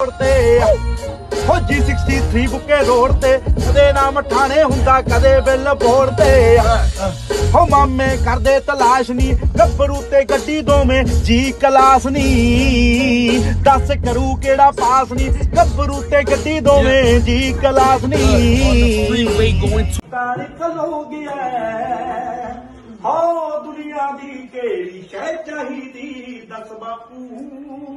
Road ਤੇ ਹੋ G63 ਬੁੱਕੇ road ਤੇ, ਕਦੇ ਨਾ ਮਠਾਣੇ ਹੁੰਦਾ, ਕਦੇ ਬਿੱਲ ਬੋਰਡ ਤੇ ਹੋ ਮਾਮੇ ਕਰਦੇ ਤਲਾਸ਼ ਨਹੀਂ ਗੱਭਰੂ ਤੇ ਗੱਡੀ ਦੋਵੇਂ, ਜੀ ਕਲਾਸ ਨਹੀਂ ਦੱਸ ਕਰੂ ਕਿਹੜਾ ਪਾਸ ਨਹੀਂ ਗੱਭਰੂ ਤੇ ਗੱਡੀ ਦੋਵੇਂ, ਜੀ ਕਲਾਸ ਨਹੀਂ ਤਾਰੀਖ ਹੋ ਗਿਆ ਹੋ। ਦੁਨੀਆ ਦੀ ਕਿਹੜੀ ਸ਼ੈ ਚਾਹੀਦੀ, ਦੱਸ ਬਾਪੂ।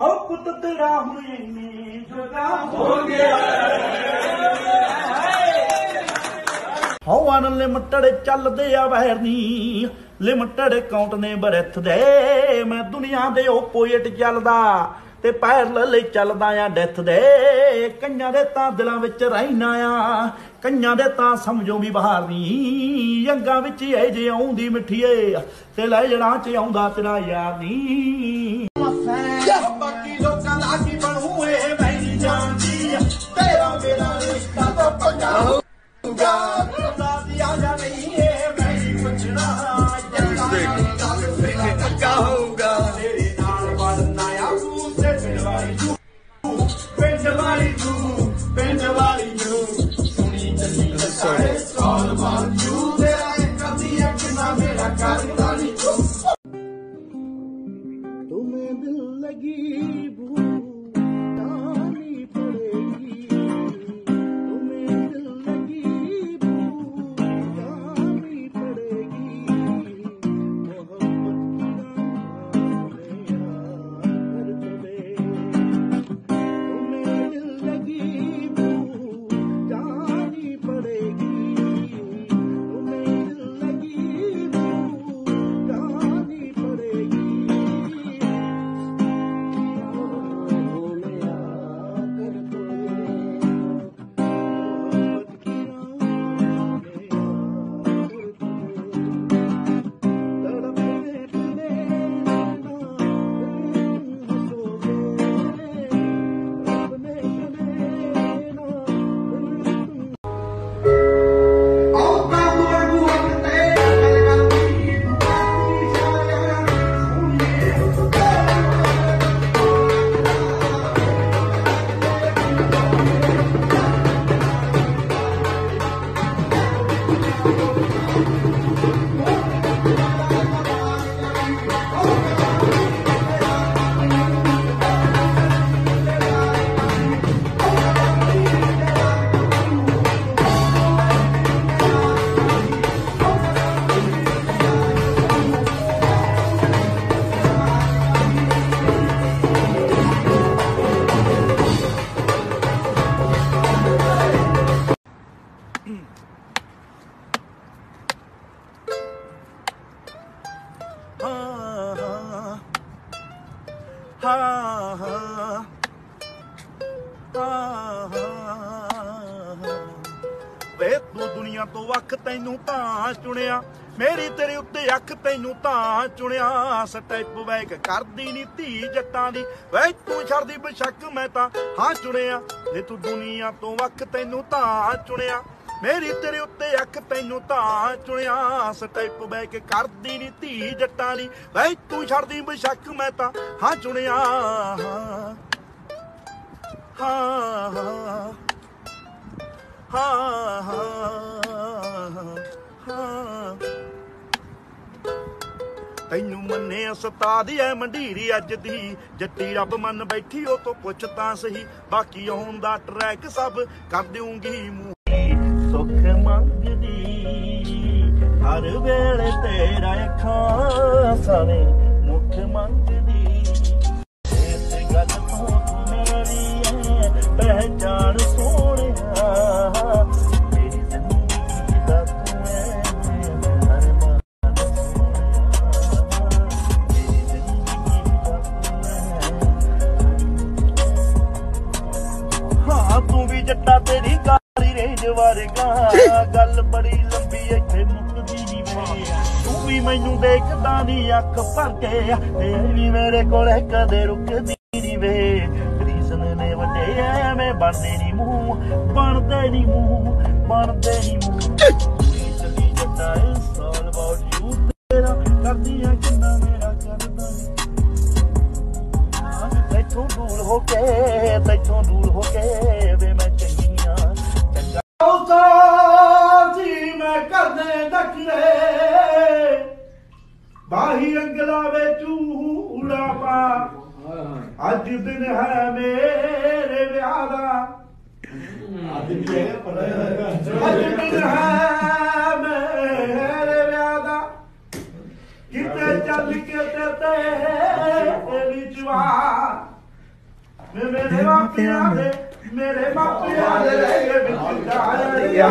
ਹੋ ਪੁੱਤ ਤੇਰਾ ਹੁਣੇ ਨੇ ਜਗਾ ਹੋ ਗਿਆ। ਹੋ ਅਨਲਿਮਟਡ ਚੱਲਦੇ ਆ ਵੈਰਨੀ ਲਿਮਟਡ ਅਕਾਊਂਟ ਨੇ ਬਰਥ ਦੇ। ਮੈਂ ਦੁਨੀਆ ਦੇ ਓਪੋਜ਼ਿਟ ਚੱਲਦਾ ਤੇ ਪੈਰਲ ਲਈ ਚੱਲਦਾ ਆ ਡੈਥ ਦੇ। ਕਈਆਂ ਦੇ ਤਾਂ ਦਿਲਾਂ ਵਿੱਚ ਰਹਿਣਾ ਆ, ਕਈਆਂ ਦੇ ਤਾਂ ਸਮਝੋ ਵੀ ਬਾਹਰ ਨਹੀਂ ਅੰਗਾਂ ਵਿੱਚ ਇਹ ਜੇ ਆਉਂਦੀ ਮਿੱਠੀਏ ਤੇ ਲੈ ਜਣਾ ਚ ਆਉਂਦਾ ਤੇਰਾ ਯਾਰ ਨਹੀਂ ਬਾਕੀ ਲੋਕਾਂ ਦਾ ਕੀ ਬਣੂ ਏ ਮੈਂ ਨਹੀਂ ਜਾਣਦੀ ਤੇਰਾ ਮੇਰਾ ਰਿਸ਼ਤਾ ਤਾਂ ਪੰਗਾ ਹੋਊਗਾ ਹਾਂ ਹਾਂ ਵੇ, ਤੂੰ ਦੁਨੀਆ ਤੋਂ ਵੱਖ ਤੈਨੂੰ ਤਾਂ ਚੁਣਿਆ, ਮੇਰੀ ਤੇਰੇ ਉੱਤੇ ਅੱਖ ਤੈਨੂੰ ਤਾਂ ਚੁਣਿਆ। ਸਟੈਪ ਬੈਕ ਕਰਦੀ ਨੀ ਧੀ ਜੱਟਾਂ ਦੀ, ਵੇ, ਤੂੰ ਛੱਡਦੀ ਬਸ਼ੱਕ ਮੈਂ ਤਾਂ ਹਾਂ ਚੁਣਿਆ। ਜੇ ਤੂੰ ਦੁਨੀਆ ਤੋਂ ਵੱਖ ਤੈਨੂੰ ਤਾਂ ਚੁਣਿਆ। ਮੇਰੀ ਤੇਰੇ ਉੱਤੇ ਅੱਖ ਤੈਨੂੰ ਤਾਂ ਚੁਣਿਆ, ਸਟੈਪ ਬੈਕ ਕਰਦੀ ਨੀ ਧੀ ਜੱਟਾਂ ਦੀ। ਵੇ ਤੂੰ ਛੱਡਦੀ ਬਸ਼ੱਕ, ਮੈਂ ਤਾਂ ਹਾਂ ਚੁਣਿਆ। ਹਾਂ ਹਾਂ ਹਾਂ ਹਾਂ। ਤੈਨੂੰ ਮੰਨੇ ਉਸਤਾਦ ਐ ਮੰਡੀਰੀ ਅੱਜ ਦੀ। ਜੱਟੀ ਰੱਬ ਮੰਨ ਬੈਠੀ, ਉਹ ਤੋਂ ਪੁੱਛ ਤਾਂ ਸਹੀ। ਬਾਕੀ ਆਉਣ ਦਾ ਟਰੈਕ ਸਭ ਕਰ ਦਿਉਂਗੀ ਮੂੰਹ। ਸੁੱਖ ਮੰਗਦੀ। ਹਰ ਵੇਲੇ ਤੇਰਾ ਅੱਖਾਂ ਸਾਵੇਂ ਕਾਲੀ ਰੇਂਜ ਵਰਗਾ। ਗੱਲ ਬੜੀ ਲੰਬੀ ਇੱਥੇ ਮੁੱਕਦੀ ਨਹੀਂ ਵੇ। ਤੂੰ ਵੀ ਮੈਨੂੰ ਦੇਖਦਾ ਨਹੀਂ ਅੱਖ ਭਰ ਕੇ। ਤੇ ਵੀ ਮੇਰੇ ਕੋਲੇ ਕਦੇ ਰੁਕਦੀ ਨਹੀਂ ਵੇ। ਰੀਜ਼ਨ ਨੇ ਵੱਡੇ ਐਵੇਂ ਬਣਦੇ ਨਹੀਂ ਮੂੰਹ, ਬਣਦੇ ਨਹੀਂ ਮੂੰਹ, ਬਣਦੇ ਨਹੀਂ ਮੂੰਹ। ਚੱਲੀ ਜੱਟਾ ਇਸ ਆਲ ਅਬਾਊਟ ਯੂ ਤੇਰਾ ਕਰਦੀ ਆ ਕਿੰਨਾ ਮੇਰਾ ਕਰਦਾ। ਤੈਥੋਂ ਦੂਰ ਹੋ ਕੇ ਤੈਥੋਂ ਦੂਰ ਹੋ ਕੇ। ਊੜਾ ਪਾ ਅੱਜ ਦਿਨ ਹੈ ਮੇਰੇ ਵਿਆਹ ਦਾ ਅੱਜ ਦਿਨ ਹੈ ਮੇਰੇ ਵਿਆਹ ਦਾ ਕਿਤੇ ਚੱਲ ਕੇ ਤੇ ਤੇਰੀ ਜਵਾਨ ਮੈਂ ਮੇਰੇ ਮਾਪਿਆਂ ਦੇ ਮੇਰੇ ਮਾਪਿਆਂ ਦੇ ਰਹਿ ਵਿੱਚ ਜਾਇਆ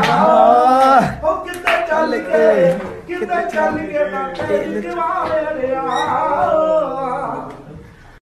ਉਹ ਕਿਤੇ ਚੱਲ ਕੇ ਕਿਤੇ